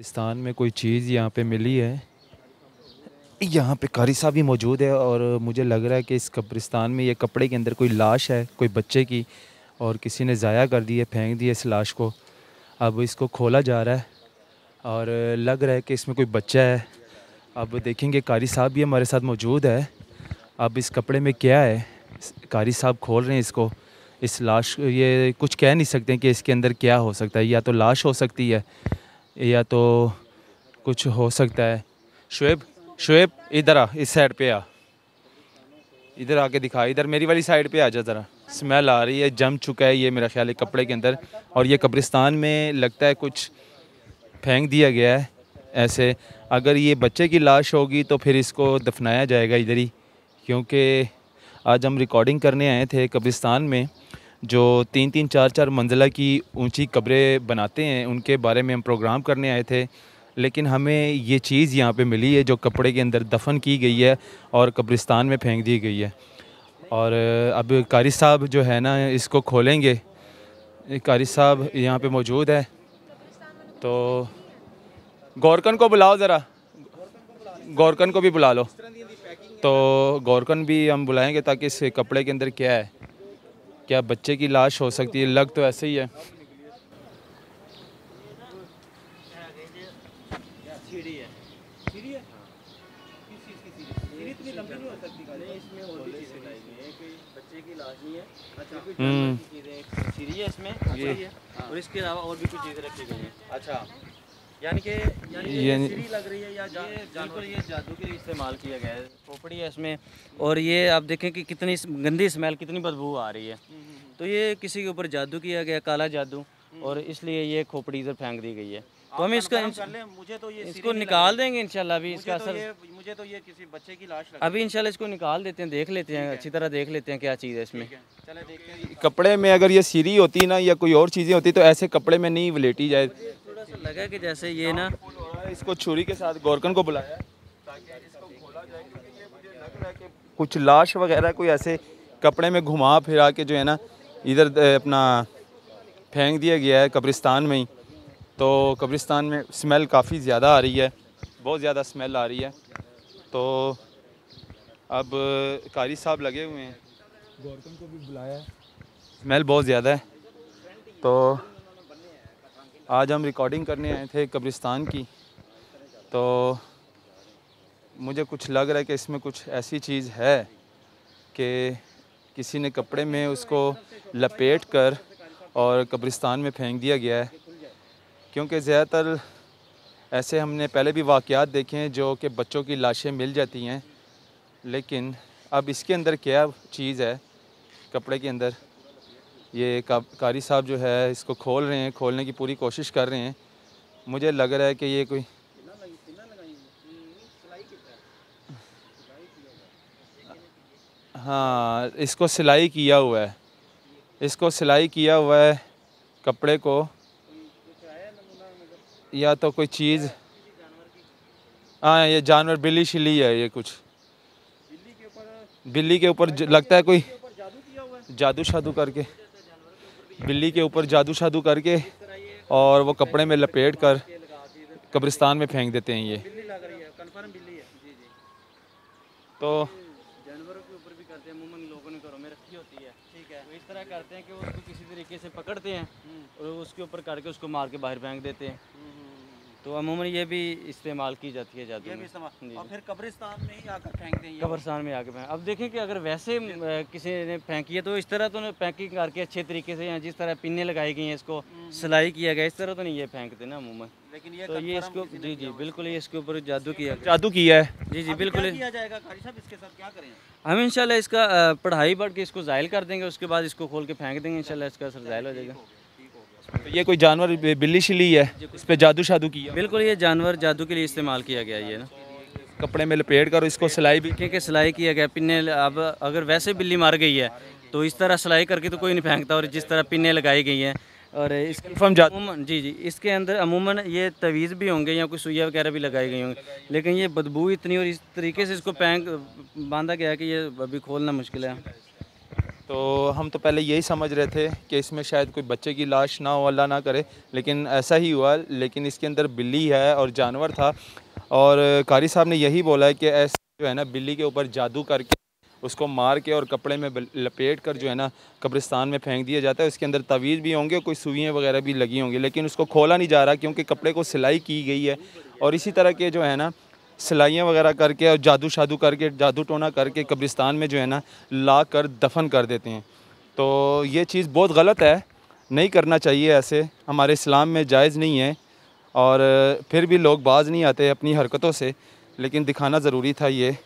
कब्रिस्तान में कोई चीज़ यहाँ पे मिली है? यहाँ पे कारी साहब भी मौजूद है और मुझे लग रहा है कि इस कब्रिस्तान में ये कपड़े के अंदर कोई लाश है, कोई बच्चे की और किसी ने ज़ाया कर दी है, फेंक दी है इस लाश को। अब इसको खोला जा रहा है और लग रहा है कि इसमें कोई बच्चा है। अब देखेंगे, कारी साहब भी हमारे साथ मौजूद है। अब इस कपड़े में क्या है? कारी साहब खोल रहे हैं इसको। इस लाश, ये कुछ कह नहीं सकते कि इसके अंदर क्या हो सकता है। या तो लाश हो सकती है या तो कुछ हो सकता है। शुएब शुएब, इधर आ, इस साइड पे आ। इधर आके दिखा, इधर मेरी वाली साइड पे आ जा ज़रा। स्मेल आ रही है, जम चुका है ये मेरा ख्याल है कपड़े के अंदर। और ये कब्रिस्तान में लगता है कुछ फेंक दिया गया है ऐसे। अगर ये बच्चे की लाश होगी तो फिर इसको दफनाया जाएगा इधर ही, क्योंकि आज हम रिकॉर्डिंग करने आए थे कब्रिस्तान में। जो तीन तीन चार चार मंजिला की ऊँची कब्रें बनाते हैं, उनके बारे में हम प्रोग्राम करने आए थे। लेकिन हमें ये चीज़ यहाँ पे मिली है जो कपड़े के अंदर दफन की गई है और कब्रिस्तान में फेंक दी गई है। और अब कारी साहब जो है ना, इसको खोलेंगे। कारी साहब यहाँ पे मौजूद है। तो गौरकन को बुलाओ ज़रा। गौरकन को भी बुला लो। तो गौरकन भी हम बुलाएँगे ताकि इस कपड़े के अंदर क्या है। क्या बच्चे की लाश हो सकती है? लग तो ऐसे ही है। हम्म। है इसमें और इसके अलावा और भी कुछ चीज़ें रखी गई हैं। अच्छा। यानी कि यानी कि यानी- लग रही है या जा, बिल्कुल ये जादू के लिए इस्तेमाल किया गया है खोपड़ी है इसमें और ये आप देखें कि कितनी गंदी स्मेल कितनी बदबू आ रही है। तो ये किसी के ऊपर जादू किया गया काला जादू और इसलिए ये खोपड़ी इधर फेंक दी गई है। तो हम इसका मुझे तो ये इसको निकाल देंगे इंशाल्लाह अभी इसका असर मुझे तो ये किसी बच्चे की लाश अभी इंशाल्लाह इसको निकाल देते हैं देख लेते हैं अच्छी तरह देख लेते हैं क्या चीज़ है इसमें। चले देखते हैं। कपड़े में अगर ये सीरी होती ना या कोई और चीज़ें होती तो ऐसे कपड़े में नहीं वलेटी जाए। लगा कि जैसे ये ना इसको छुरी के साथ गोरकन को बुलाया ताकि इसको खोला जाए क्योंकि ये मुझे लग रहा है कि कुछ लाश वगैरह कोई ऐसे कपड़े में घुमा फिरा के जो है ना इधर अपना फेंक दिया गया है कब्रिस्तान में ही। तो कब्रिस्तान में स्मेल काफ़ी ज़्यादा आ रही है बहुत ज़्यादा स्मेल आ रही है। तो अब कारी साहब लगे हुए हैं। गोरकन को भी बुलाया है। स्मेल बहुत ज़्यादा है। तो आज हम रिकॉर्डिंग करने आए थे कब्रिस्तान की। तो मुझे कुछ लग रहा है कि इसमें कुछ ऐसी चीज़ है कि किसी ने कपड़े में उसको लपेट कर और कब्रिस्तान में फेंक दिया गया है। क्योंकि ज़्यादातर ऐसे हमने पहले भी वाक़यात देखे हैं जो कि बच्चों की लाशें मिल जाती हैं। लेकिन अब इसके अंदर क्या चीज़ है कपड़े के अंदर? ये का, कारी साहब जो है इसको खोल रहे हैं खोलने की पूरी कोशिश कर रहे हैं। मुझे लग रहा है कि ये कोई हाँ इसको सिलाई किया हुआ है। इसको सिलाई किया हुआ है कपड़े को। या तो कोई चीज़ हाँ ये जानवर बिल्ली शिली है ये कुछ। बिल्ली के ऊपर लगता है कोई जादू शादू करके। बिल्ली के ऊपर जादू शादू करके और वो कपड़े में लपेट कर कब्रिस्तान में फेंक देते हैं ये। है है। तो जानवरों के ऊपर भी करते हैं अमूमन लोगों ने घरों में रखी होती है। ठीक है। तो इस तरह करते हैं कि वो उसको किसी तरीके से पकड़ते हैं और उसके ऊपर करके उसको मार के बाहर फेंक देते हैं। तो अमूमन ये भी इस्तेमाल की जाती है जादू ये भी में। इस्तेमाल। और फिर कब्रिस्तान में ही आकर फेंक ये। कब्रस्तान में आके फेंक अब देखें कि अगर वैसे किसी ने फेंकी है तो इस तरह तो पैकिंग करके अच्छे तरीके से या जिस तरह पिन्ने लगाई गई हैं इसको सिलाई किया गया इस तरह तो नहीं ये फेंकते ना अमूमन। लेकिन ये तो ये इसको जी जी बिल्कुल ये इसके ऊपर जादू किया जादू किया है जी जी बिल्कुल। किया जाएगा? कारी साहब इसके साथ क्या करें? हम इंशाल्लाह इसका पढ़ाई बढ़ के इसको जायल कर देंगे उसके बाद इसको खोल के फेंक देंगे इंशाल्लाह इसका असर जायल हो जाएगा। तो ये कोई जानवर बिल्ली शिली है? इस पे जादू शादू किया बिल्कुल ये जानवर जादू के लिए इस्तेमाल किया गया ये ना। कपड़े में लपेट कर इसको सिलाई भी। क्योंकि सिलाई किया गया पिन्ने अब अगर वैसे बिल्ली मार गई है तो इस तरह सिलाई करके तो कोई नहीं फेंकता और जिस तरह पिन्ने लगाई गई हैं। और इस कन्फर्म जादू। अमूमन जी जी इसके अंदर अमूमन ये तवीज़ भी होंगे या कोई सुइया वगैरह भी लगाई गई होंगी। लेकिन ये बदबू इतनी और इस तरीके से इसको पैंक बांधा गया कि ये अभी खोलना मुश्किल है। तो हम तो पहले यही समझ रहे थे कि इसमें शायद कोई बच्चे की लाश ना हो, अल्लाह ना करे, लेकिन ऐसा ही हुआ, लेकिन इसके अंदर बिल्ली है और जानवर था। और कारी साहब ने यही बोला है कि ऐसे जो है ना, बिल्ली के ऊपर जादू करके, उसको मार के और कपड़े में लपेट कर जो है ना, कब्रिस्तान में फेंक दिया जाता है। उसके अंदर तवीज़ भी होंगे, कोई सुइयाँ वगैरह भी लगी होंगी, लेकिन उसको खोला नहीं जा रहा, क्योंकि कपड़े को सिलाई की गई है। और इसी तरह के जो है ना सिलाइयाँ वगैरह करके और जादू शादू करके, जादू टोना करके कब्रिस्तान में जो है ना, ला कर दफन कर देते हैं। तो ये चीज़ बहुत गलत है। नहीं करना चाहिए ऐसे। हमारे इस्लाम में जायज़ नहीं है। और फिर भी लोग बाज नहीं आते अपनी हरकतों से। लेकिन दिखाना ज़रूरी था ये।